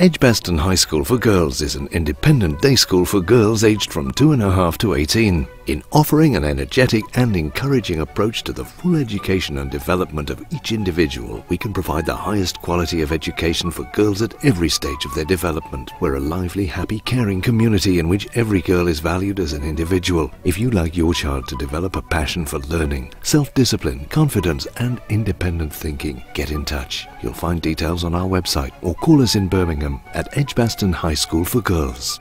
Edgbaston High School for Girls is an independent day school for girls aged from two and a half to 18. In offering an energetic and encouraging approach to the full education and development of each individual, we can provide the highest quality of education for girls at every stage of their development. We're a lively, happy, caring community in which every girl is valued as an individual. If you'd like your child to develop a passion for learning, self-discipline, confidence and independent thinking, get in touch. You'll find details on our website or call us in Birmingham at Edgbaston High School for Girls.